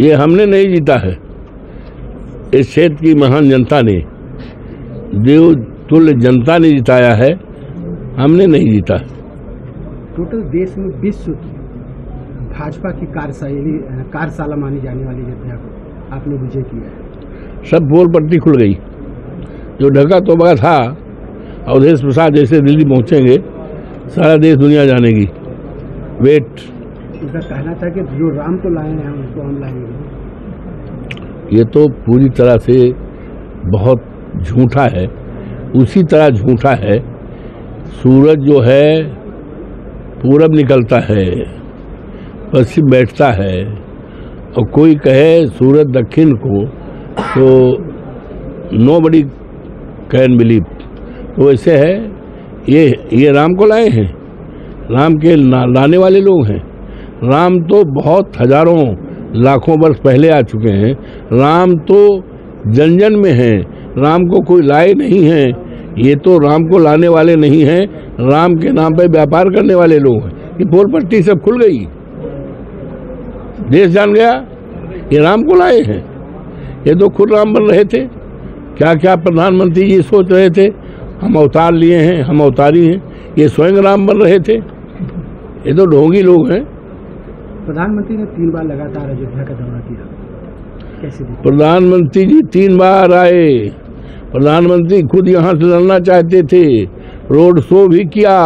ये हमने नहीं जीता है। इस क्षेत्र की महान जनता ने देव तुल्य जनता ने जिताया है हमने नहीं जीता। टोटल देश में विश्व भाजपा की कार्यशैली कार्यशाला मानी जाने वाली अयोध्या को आपने विजय किया है। सब पोल पट्टी खुल गई। जो ढका तोबा था अवधेश प्रसाद जैसे दिल्ली पहुँचेंगे सारा देश दुनिया जानेगी। वेट। उनका कहना था कि जो राम को लाए हैं उसको हम लाएँगे। ये तो पूरी तरह से बहुत झूठा है। उसी तरह झूठा है। सूरज जो है पूरब निकलता है पश्चिम बैठता है और कोई कहे सूरज दक्षिण को तो नो बडी कैन बिलीव। तो ऐसे है ये ये राम को लाए हैं। राम के ला, लाने वाले लोग हैं। राम तो बहुत हज़ारों लाखों वर्ष पहले आ चुके हैं। राम तो जन जन में हैं। राम को कोई लाए नहीं है। ये तो राम को लाने वाले नहीं हैं। राम के नाम पर व्यापार करने वाले लोग हैं। ये पोल पट्टी सब खुल गई। देश जान गया, ये राम को लाए हैं। ये तो खुद राम बन रहे थे। क्या क्या प्रधानमंत्री जी सोच रहे थे? हम अवतार लिए हैं, हम अवतारी हैं। ये स्वयं राम बन रहे थे। ये तो ढोंगी लोग हैं। प्रधानमंत्री ने तीन बार लगातार अयोध्या का दौरा किया। कैसे प्रधानमंत्री जी तीन बार आए। प्रधानमंत्री खुद यहाँ से लड़ना चाहते थे, रोड शो भी किया,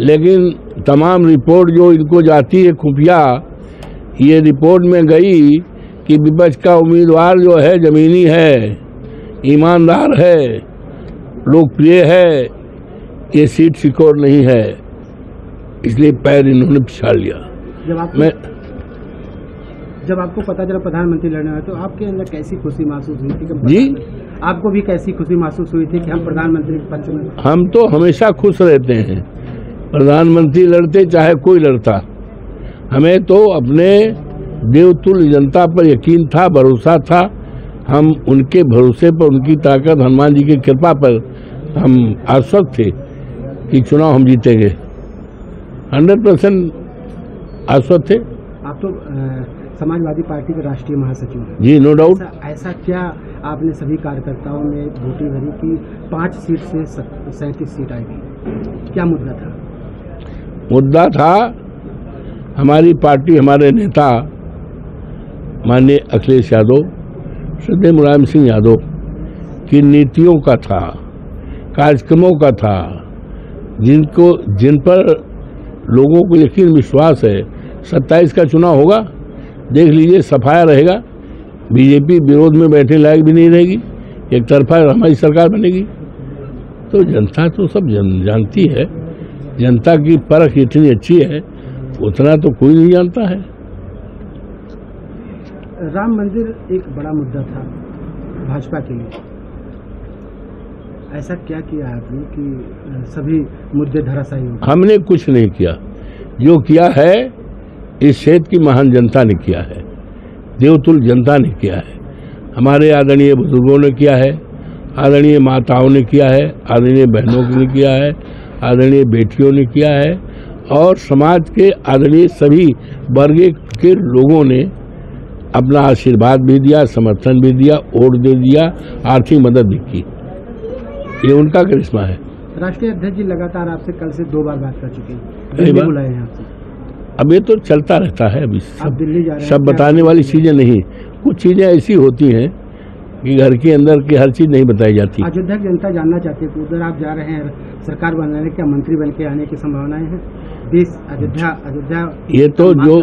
लेकिन तमाम रिपोर्ट जो इनको जाती है खुफिया, ये रिपोर्ट में गई कि विपक्ष का उम्मीदवार जो है, जमीनी है, ईमानदार है, लोकप्रिय है, ये सीट सिक्योर नहीं है, इसलिए पैर इन्होंने पिछाड़ लिया। जब आप मैं जब आपको पता चला प्रधानमंत्री लड़ने वाले तो आपके अंदर कैसी खुशी महसूस हुई थी जी? आपको भी कैसी खुशी महसूस हुई थी कि हम प्रधानमंत्री पक्ष में हम तो हमेशा खुश रहते हैं। प्रधानमंत्री लड़ते चाहे कोई लड़ता। हमें तो अपने देवतुल्य जनता पर यकीन था भरोसा था। हम उनके भरोसे पर उनकी ताकत हनुमान जी की कृपा पर हम आश्वस्त थे कि चुनाव हम जीतेंगे। हंड्रेड परसेंट आश्वस्त थे? आप तो समाजवादी पार्टी के राष्ट्रीय महासचिव हैं। जी नो डाउट ऐसा ऐसा क्या आपने सभी कार्यकर्ताओं ने वोटिंग भरी कि पाँच सीट से सैंतीस सीट आएगी क्या मुद्दा था? मुद्दा था हमारी पार्टी हमारे नेता माननीय अखिलेश यादव श्रद्धेय मुलायम सिंह यादव की नीतियों का था कार्यक्रमों का था जिनको जिन पर लोगों को यकीन विश्वास है सत्ताईस का चुनाव होगा देख लीजिए सफाया रहेगा। बीजेपी विरोध में बैठने लायक भी नहीं रहेगी एक तरफा हमारी सरकार बनेगी। तो जनता तो सब जन, जानती है जनता की परख इतनी अच्छी है उतना तो कोई नहीं जानता है। राम मंदिर एक बड़ा मुद्दा था भाजपा के लिए। ऐसा क्या किया आपने कि सभी मुद्दे धराशायी हो हमने कुछ नहीं किया। जो किया है इस क्षेत्र की महान जनता ने किया है देवतुल जनता ने किया है। हमारे आदरणीय बुज़ुर्गों ने किया है आदरणीय माताओं ने किया है आदरणीय बहनों ने किया है आदरणीय बेटियों ने किया है और समाज के आदरणीय सभी वर्ग के लोगों ने अपना आशीर्वाद भी दिया समर्थन भी दिया वोट दे दिया आर्थिक मदद भी की। ये उनका करिश्मा है। राष्ट्रीय अध्यक्ष जी लगातार आपसे कल से दो बार बात कर चुके हैं? बुलाए हैं आपसे। अब ये तो चलता रहता है अभी सब। सब बताने वाली चीज़ें? नहीं। कुछ चीज़ें ऐसी होती हैं कि घर के अंदर की हर चीज़ नहीं बताई जाती। अयोध्या की जनता जानना चाहती है कि उधर आप जा रहे हैं सरकार बनाने क्या मंत्री बन के आने की संभावनाएँ हैं? देश अयोध्या अयोध्या ये तो जो।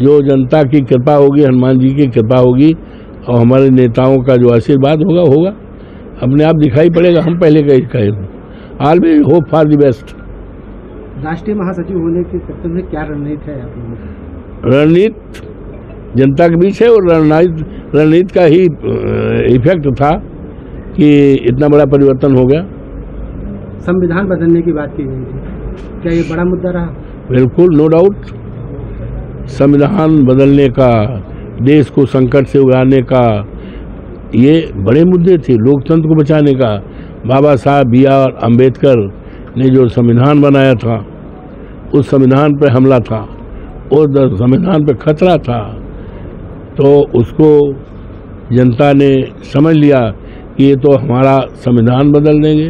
जो जनता की कृपा होगी हनुमान जी की कृपा होगी और हमारे नेताओं का जो आशीर्वाद होगा होगा। अपने आप दिखाई पड़ेगा हम पहले कहे always hope for the best राष्ट्रीय महासचिव होने के कर्तव्य में क्या रणनीति है आप लोगों की? रणनीति जनता के बीच है और रणनीति रणनीति का ही इफ़ेक्ट था कि इतना बड़ा परिवर्तन हो गया। संविधान बदलने की बात की गई थी। क्या ये बड़ा मुद्दा रहा? बिल्कुल नो डाउट संविधान बदलने का देश को संकट से उगारने का ये बड़े मुद्दे थे लोकतंत्र को बचाने का। बाबा साहब बी आर अंबेडकर ने जो संविधान बनाया था, उस संविधान पर हमला था उस संविधान पर खतरा था तो उसको जनता ने समझ लिया कि ये तो हमारा संविधान बदल देंगे,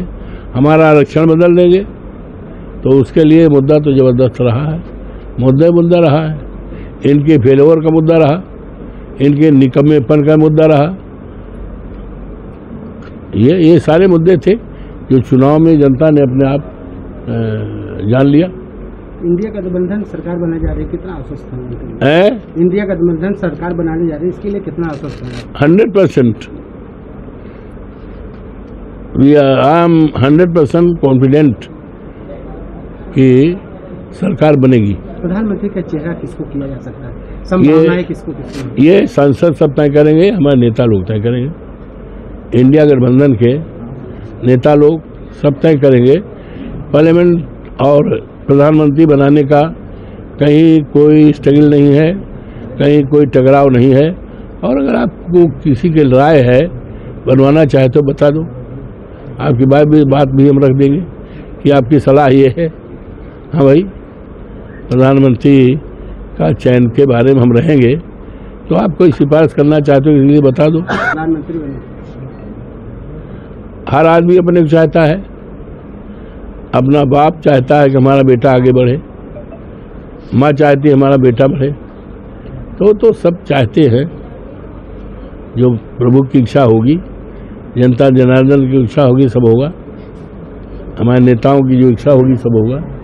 हमारा आरक्षण बदल देंगे। तो उसके लिए मुद्दा तो ज़बरदस्त रहा है, मुद्दा मुद्दा रहा है, इनके फेलोवर का मुद्दा रहा, इनके निकम्मेपन का मुद्दा रहा। ये ये सारे मुद्दे थे जो चुनाव में जनता ने अपने आप जान लिया? इंडिया गठबंधन सरकार बनाने जा रही है कितना आश्वस्त है? इंडिया गठबंधन सरकार बनाने जा रही है इसके लिए कितना आश्वस्त है? Hundred percent. We I am hundred percent confident कि सरकार बनेगी। प्रधानमंत्री का चेहरा किसको किया जा सकता है? संभावनाएँ किसको किसको ये सांसद सब तय करेंगे हमारे नेता लोग तय करेंगे। इंडिया गठबंधन के नेता लोग सब तय करेंगे पार्लियामेंट और प्रधानमंत्री बनाने का कहीं कोई स्ट्रगल नहीं है कहीं कोई टकराव नहीं है। और अगर आपको किसी के राय है बनवाना चाहे तो बता दो। आपकी बात भी बात भी हम रख देंगे कि आपकी सलाह ये है। हाँ भाई प्रधानमंत्री का चयन के बारे में हम रहेंगे तो आप कोई सिफारिश करना चाहते हो इसलिए बता दो। प्रधानमंत्री हर आदमी अपने को चाहता है। अपना बाप चाहता है कि हमारा बेटा आगे बढ़े, माँ चाहती है हमारा बेटा बढ़े। तो तो सब चाहते हैं, जो प्रभु की इच्छा होगी, जनता जनार्दन की इच्छा होगी, सब होगा। हमारे नेताओं की जो इच्छा होगी, सब होगा।